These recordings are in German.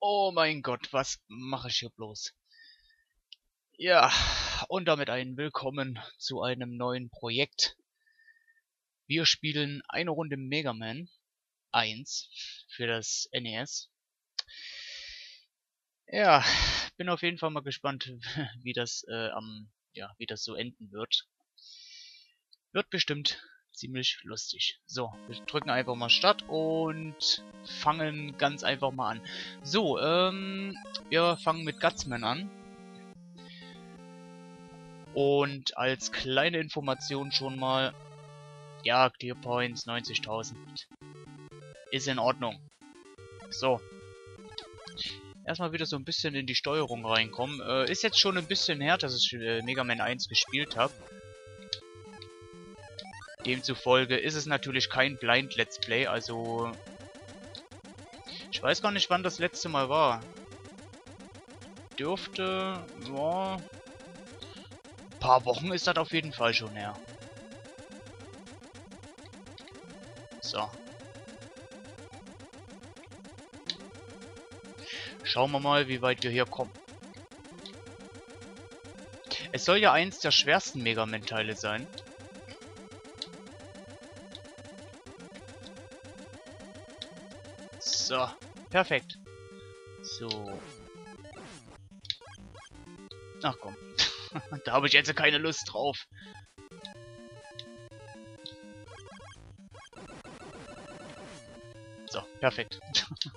Oh mein Gott, was mache ich hier bloß? Ja, und damit ein Willkommen zu einem neuen Projekt. Wir spielen eine Runde Mega Man 1 für das NES. Ja, bin auf jeden Fall mal gespannt, wie das äh, am, ja, wie das so enden wird. Wird bestimmt ziemlich lustig. So, wir drücken einfach mal Start und fangen ganz einfach mal an. So, ähm, wir fangen mit Gutsman an. Und als kleine Information schon mal, ja, Clear Points 90.000. Ist in Ordnung. So. Erstmal wieder so ein bisschen in die Steuerung reinkommen. Äh, ist jetzt schon ein bisschen her, dass ich äh, Mega Man 1 gespielt habe. Demzufolge ist es natürlich kein Blind Let's Play, also... Ich weiß gar nicht, wann das letzte Mal war. Dürfte... Ja... Ein paar Wochen ist das auf jeden Fall schon her. So. Schauen wir mal, wie weit wir hier kommen. Es soll ja eins der schwersten Mega Man-Teile sein. So, perfekt. So. Ach komm. da habe ich jetzt keine Lust drauf. So, perfekt.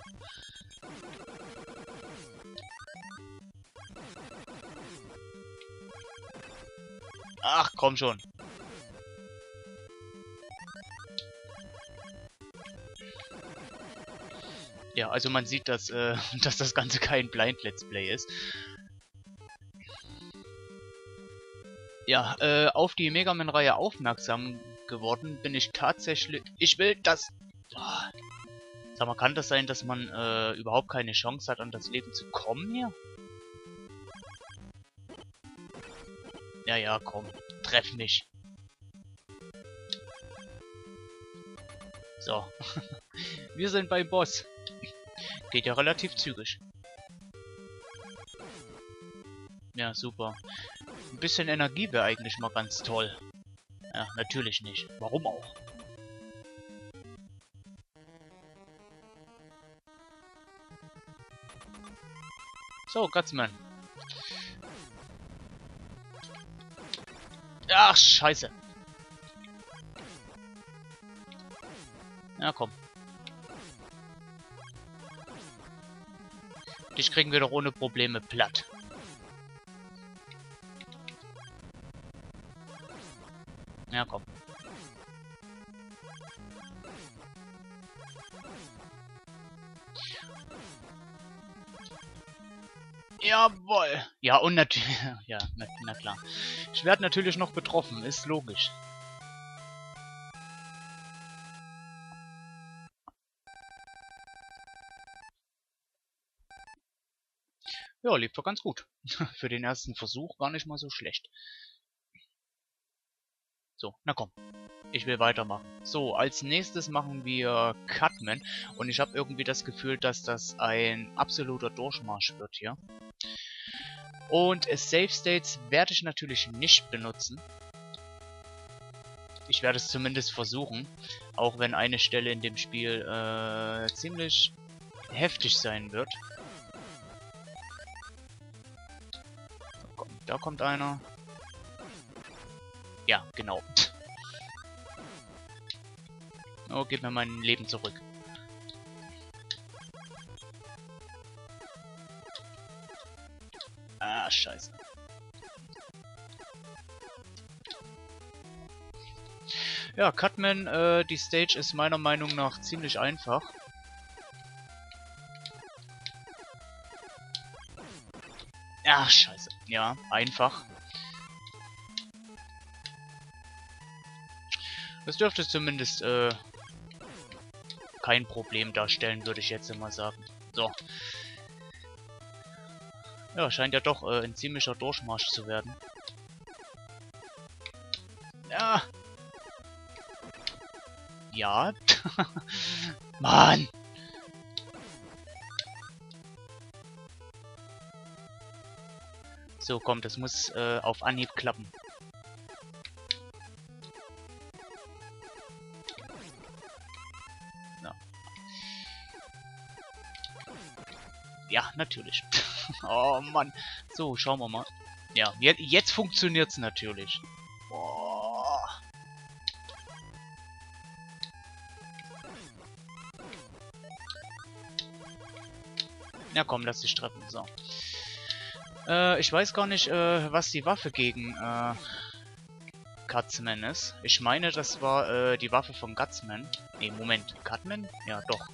Ach, komm schon. Ja, also man sieht, dass, äh, dass das Ganze kein Blind Let's Play ist. Ja, äh, auf die Mega Man-Reihe aufmerksam geworden bin ich tatsächlich... Ich will das... Oh. Sag mal, kann das sein, dass man äh, überhaupt keine Chance hat, an das Leben zu kommen hier? Ja, ja, komm. Treff mich. So. Wir sind beim Boss. Geht ja relativ zügig. Ja, super. Ein bisschen Energie wäre eigentlich mal ganz toll. Ja, natürlich nicht. Warum auch? So, Gutsman. Ach, scheiße. Ja, komm. Dich kriegen wir doch ohne Probleme platt. Ja, komm. Jawoll. Ja, und natürlich... Ja, na, na klar. Ich werde natürlich noch betroffen, ist logisch. Ja, lief doch ganz gut. Für den ersten Versuch gar nicht mal so schlecht. So, na komm. Ich will weitermachen. So, als nächstes machen wir Cutman. Und ich habe irgendwie das Gefühl, dass das ein absoluter Durchmarsch wird hier. Und Save States werde ich natürlich nicht benutzen. Ich werde es zumindest versuchen. Auch wenn eine Stelle in dem Spiel äh, ziemlich heftig sein wird. Da kommt einer. Ja, genau. Oh, gib mir mein Leben zurück. Ah, scheiße. Ja, Cutman, äh, die Stage ist meiner Meinung nach ziemlich einfach. Ach, scheiße. Ja, einfach. Das dürfte zumindest äh, kein Problem darstellen, würde ich jetzt mal sagen. So. Ja, scheint ja doch äh, ein ziemlicher Durchmarsch zu werden. Ja. Ja. Mann. So, komm, das muss äh, auf Anhieb klappen. Ja, ja natürlich. oh Mann. So, schauen wir mal. Ja, jetzt, jetzt funktioniert's natürlich. Boah. Ja komm, lass dich treffen. So. Äh, ich weiß gar nicht, äh, was die Waffe gegen äh, Gutsman ist. Ich meine, das war äh, die Waffe von Gutsman. Ne, Moment. Cutman? Ja, doch.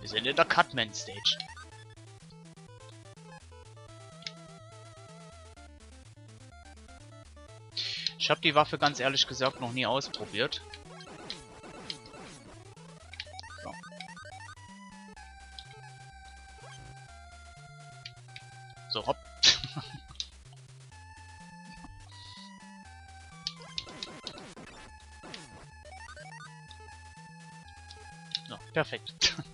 Wir sind in der Cutman Stage. Ich habe die Waffe ganz ehrlich gesagt noch nie ausprobiert. Perfekt.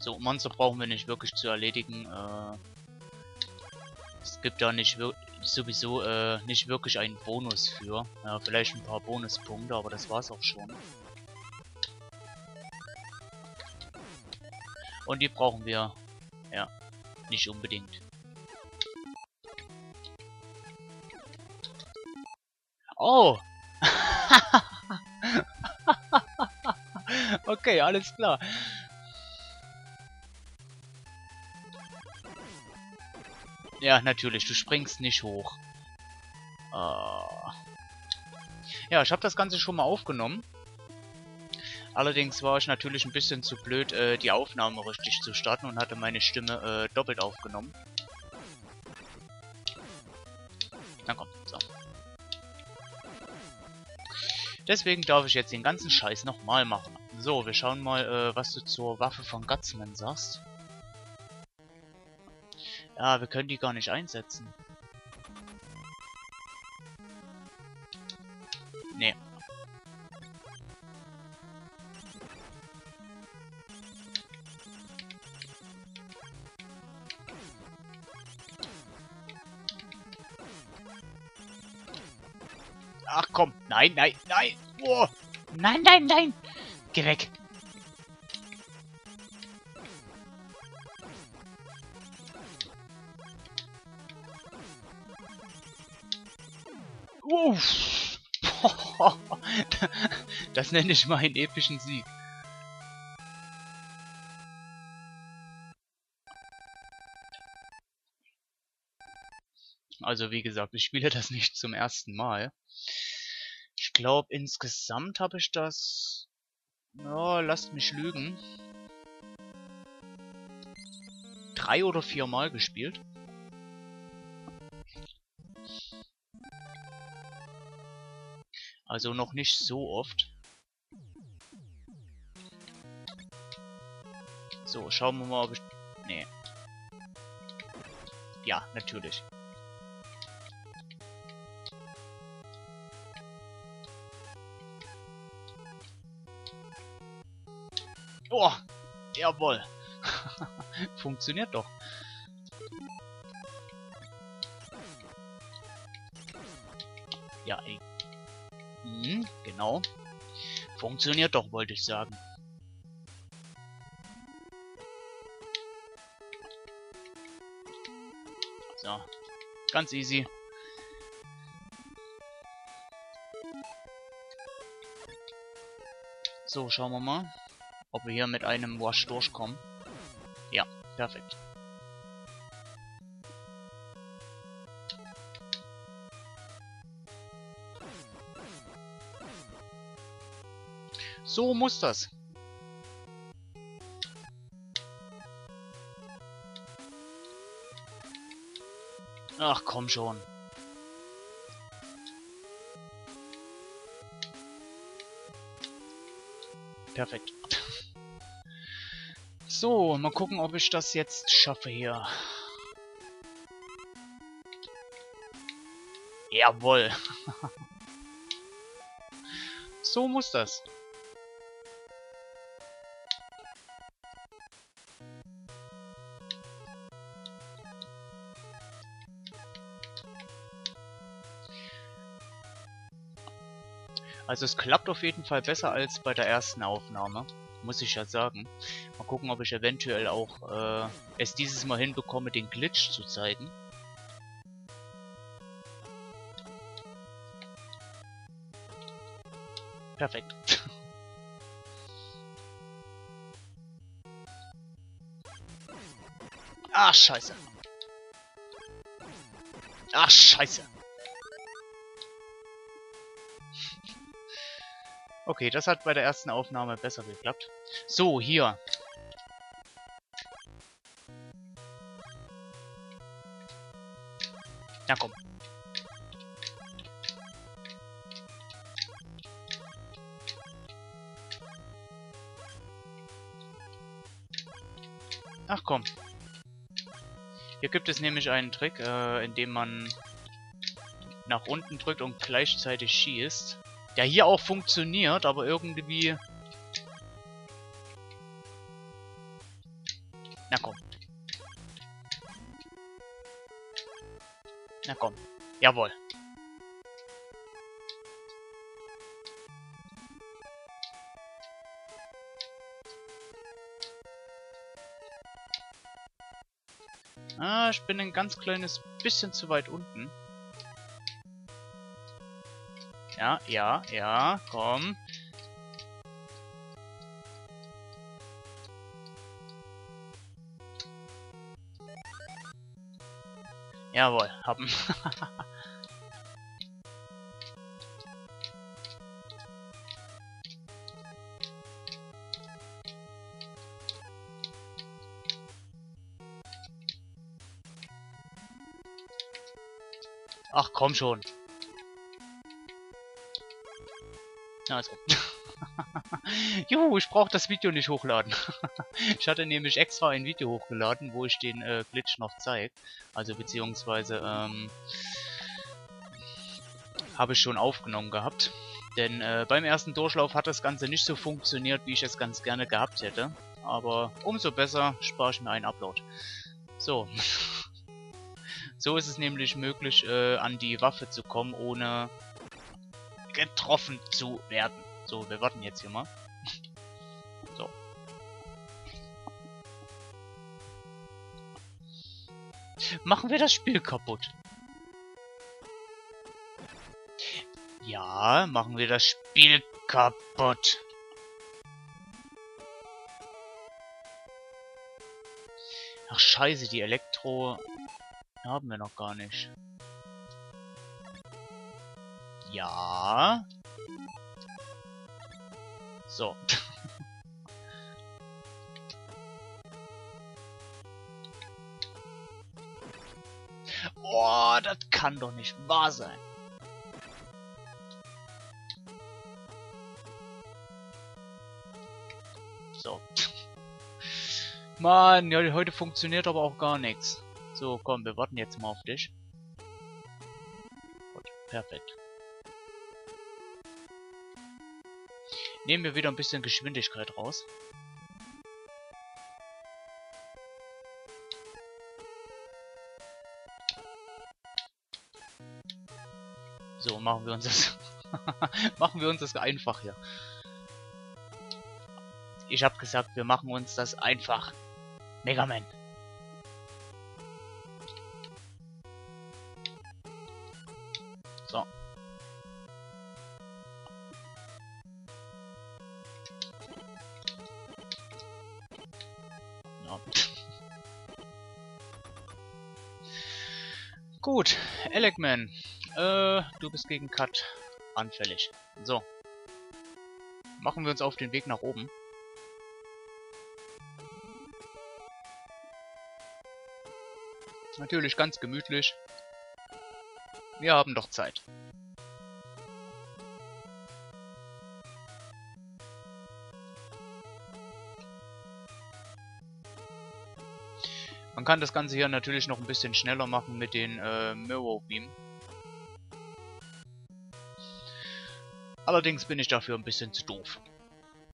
So, Monster brauchen wir nicht wirklich zu erledigen. Äh, es gibt da nicht sowieso äh, nicht wirklich einen Bonus für. Ja, vielleicht ein paar Bonuspunkte, aber das war's auch schon. Und die brauchen wir, ja, nicht unbedingt. Oh! okay, alles klar. Ja, natürlich, du springst nicht hoch. Uh. Ja, ich habe das Ganze schon mal aufgenommen. Allerdings war ich natürlich ein bisschen zu blöd, äh, die Aufnahme richtig zu starten und hatte meine Stimme äh, doppelt aufgenommen. Na komm, so. Deswegen darf ich jetzt den ganzen Scheiß nochmal machen. So, wir schauen mal, äh, was du zur Waffe von Gutsman sagst. Ja, wir können die gar nicht einsetzen. Ach komm, nein, nein, nein. Oh. Nein, nein, nein. Geh weg. Uff. Das nenne ich mal einen epischen Sieg. Also wie gesagt, ich spiele das nicht zum ersten Mal. Ich glaube, insgesamt habe ich das... Ja, lasst mich lügen. Drei oder vier Mal gespielt. Also noch nicht so oft. So, schauen wir mal, ob ich... Nee. Ja, natürlich. Oh, jawohl. Funktioniert doch. Ja, ey. Mhm, genau. Funktioniert doch, wollte ich sagen. So. Ganz easy. So, schauen wir mal, ob wir hier mit einem Wash durchkommen. Ja, perfekt. So muss das. Ach, komm schon. Perfekt. So, mal gucken, ob ich das jetzt schaffe hier. Jawohl. so muss das. Also es klappt auf jeden Fall besser als bei der ersten Aufnahme. Muss ich ja sagen. Mal gucken, ob ich eventuell auch äh, es dieses Mal hinbekomme, den Glitch zu zeigen. Perfekt. Ach, scheiße. Ach, scheiße. Okay, das hat bei der ersten Aufnahme besser geklappt. So, hier. Na komm. Ach komm. Hier gibt es nämlich einen Trick, äh, in dem man nach unten drückt und gleichzeitig schießt. Der hier auch funktioniert, aber irgendwie... Na komm. Na komm. Jawohl. Ah, ich bin ein ganz kleines bisschen zu weit unten. Ja, ja, ja, komm. Jawohl, haben. Ach, komm schon. Also. Juhu, ich brauche das Video nicht hochladen. ich hatte nämlich extra ein Video hochgeladen, wo ich den äh, Glitch noch zeige. Also beziehungsweise ähm, habe ich schon aufgenommen gehabt. Denn äh, beim ersten Durchlauf hat das Ganze nicht so funktioniert, wie ich es ganz gerne gehabt hätte. Aber umso besser spare ich mir einen Upload. So. So ist es nämlich möglich, äh, an die Waffe zu kommen, ohne getroffen zu werden. So, wir warten jetzt hier mal. So. Machen wir das Spiel kaputt. Ja, machen wir das Spiel kaputt. Ach scheiße, die Elektro haben wir noch gar nicht. Ja. So. Boah, das kann doch nicht wahr sein. So. Mann, ja, heute funktioniert aber auch gar nichts. So, komm, wir warten jetzt mal auf dich. Gut, perfekt. Nehmen wir wieder ein bisschen Geschwindigkeit raus. So, machen wir uns das machen wir uns das einfach hier. Ich habe gesagt, wir machen uns das einfach. Mega Man. Gut, Elegman. Äh, du bist gegen Cut anfällig. So. Machen wir uns auf den Weg nach oben. Natürlich ganz gemütlich. Wir haben doch Zeit. Kann das Ganze hier natürlich noch ein bisschen schneller machen mit den äh, Mirror Beam. Allerdings bin ich dafür ein bisschen zu doof.